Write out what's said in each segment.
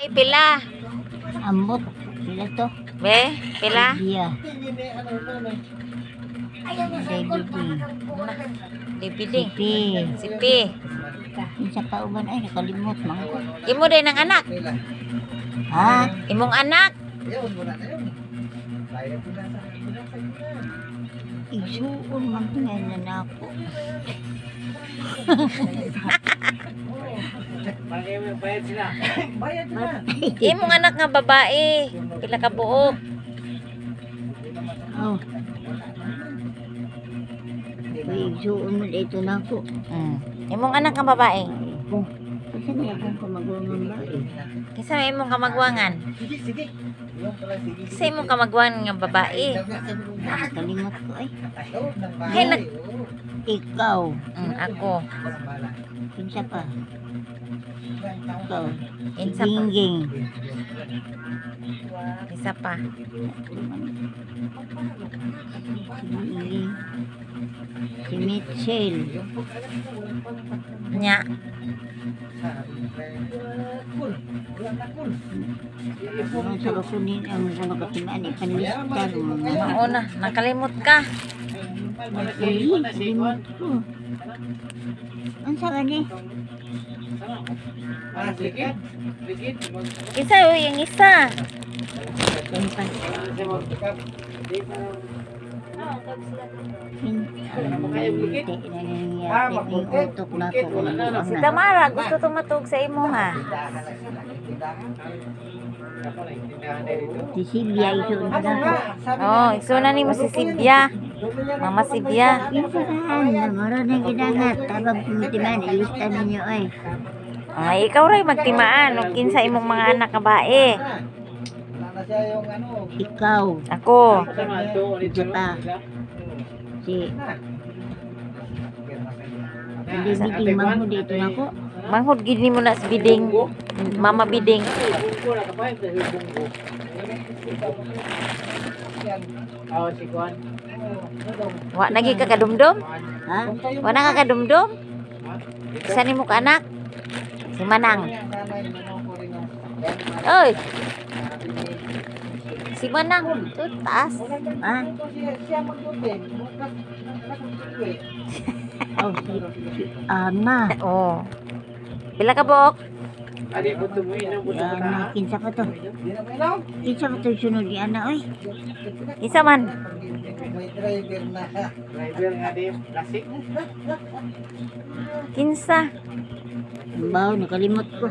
Ay, pila. Ambot. Sila to. Be, pila. Iya. Dibiding. Sipi. Sipi. Isa pa uban ay nakalimot man ko. Imo din ng anak. Ha? Imong anak. Isuon man to ngayon na ako. Imong anak nga babae. Pila ka buok. Oh. Uy, isuon mo dito na ako. Mm. Imong anak nga babae. Oh. Kasi na akong kamagulungan ba. Kisa may imong kamagwangan. Sa imong kamagwangan nga babae. Kalimot ko ay. Kaya nag... Ikaw. Mm, ako. Kinsa pa. Ikaw. Insa pa. Gingging. Isa pa. Si Mitchell. Nya. Ang sa kunin ang mga katimaan ipanlista. Mauna, nakalimot ka. Uli, kalimot ko. Ang sa ni? Isa o, yung isa. Yan pa. Min- ang hindi na nangyayari. May utok na ako. Ang Si na. Tamara, gusto tumatog sa imo ha. Si Silvia isuon na. Oh, isuna ni mo si Sibya. Mama Sibya. Pinsahan na maroon ng gidangat. Tabang pumitiman, ilista ninyo ay. Ay, ikaw rin magtimaan. Nung kinsa imong mga anak ka bae. Ikaw. Ako. Pa. Si hindi biting mahmo dito na ako. Manghod gid mo na sa biding. Mama biding. Wa nagi ka kadumdum? Ha? Wa na ka kadumdum? Isa ni mo ka anak? Si Manang. Oy. Si Manang. Ito, taas. Ha? Oh, si, si Ana. Oh. Pila ka buok? Si Ana. Kinsa pa to? Kinsa pa to sunod ni Ana, oy? Isa man. Kinsa. Baw, nakalimot ko.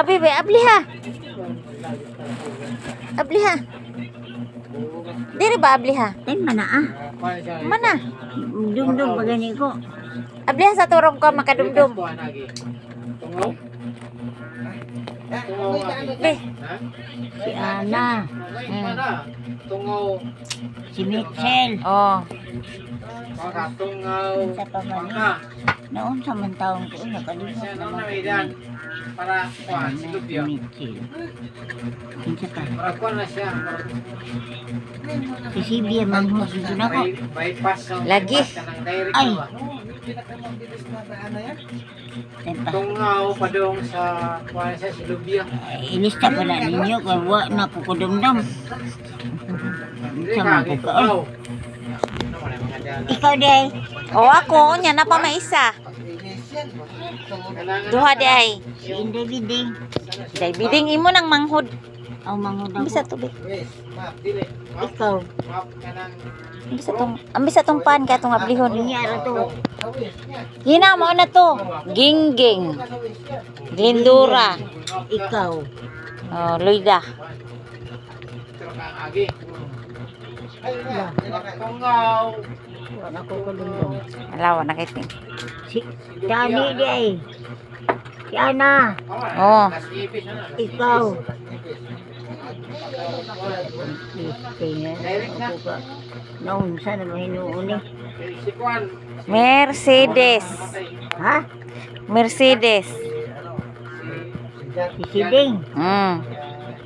Abi, be, abli ha. Abli ha. Diri ba abli ha? Tay mana ah. Mana? Dumdum pa gani ko. Abli ha sa turong ka makadumdum. Be, Si Ana. Hmm. Tungaw, Si Mitchell. oh. mga tungaw, Kinsa pa man mga eh. Noon sa man taong ko, nakalimot siya nang naman. namidan para kuhan. Si Mitchell. Kinsa pa? Para kuhan na siya, Si Sibia na ng Lagi. bypass ka Ay. ba? Tay pa. Tungaw pa sa kuhan siya, silubyo. Ay, Ilista pa na ninyo kay wa na ko kudumdum. Sa. Tungaw. oy. Ikaw day. Oh, ako, nya na pa may isa. Duha di ay. Si Inday Biding. Day biding imo nang manghod. Aw manghod Ambisa ako. tubig. Ikaw. Ambisa tong ambisa tong pan ka tong ablihon. Niya to. Hina mo na to. Gingging. Glendura. Ikaw. Oh, Loida. Pero kang agi. Tungaw. Wa na ko kudumdum. Alawa na kiting. Si Dani day. Si Ana. Oh. Ikaw. Tingnan ako ka. Noon sana mahinuon eh. Si Juan. Mercedes. Ha? Mercedes. Si Siding. Mm.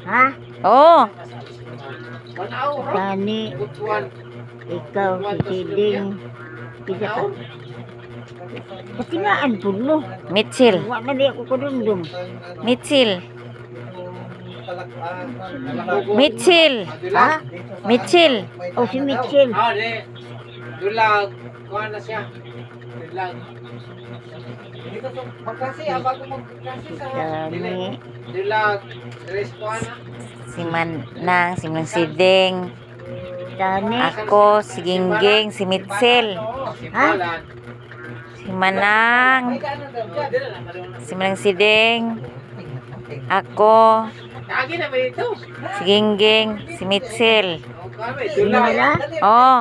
Ha? Oh. Wanaw. Dani. Juan. Ikaw si Siding. Pisa ka. Katinaan po lo. Mitchell. Wa na di ako kadundong. Mitchell. Mitchell. Ha? Mitchell. O si Mitchell. Ah, di. Dulag. Kuha na siya. Dulag. Dito sa magkasi, ah, bago magkasi sa... Dami. Na. Si Manang, si Manang Siding. Dami. Ako, si Gingging, si Mitchell. Simbalan. Si Manang. Si Manang Siding. Ako, Kagi na ba ito? si Gingging, si Mitchell. Oh?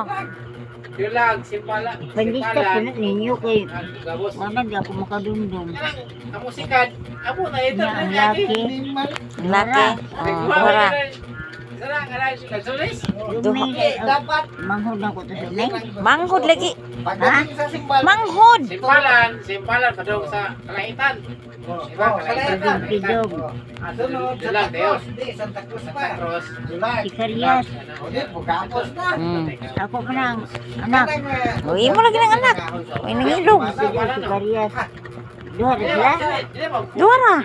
Dulag. Simpala. Pandista po na ninyo kay na di ako makadundong. Ang musikan. Amo na ito. Ang laki. ang laki. Oh. Dapat manghod na ko to sa nay. Manghod lagi. Ha? Manghod. Simpalan. Simpalan. Padong sa kalaitan. Pidog. Deos. Santa Cruz. Si Karyas. Hmm. Ako pa nang anak. Uy mo lagi ng anak. Uy, nangilog. Pidog si Karyas. Duha na sila. Duara.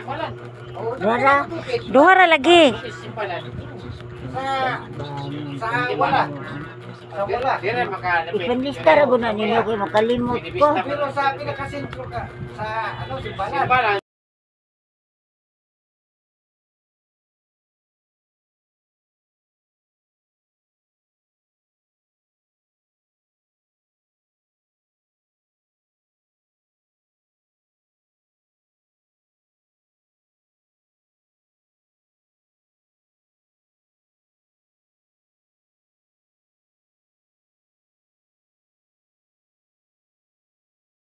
Duha ra. Duara lagi. Simpalan. Sa wala. Sa wala. Di rin makalapit. Ipandista ra guna ninyo kay makalimot ko. Pero sabi na kasi sa ano. Simbalan.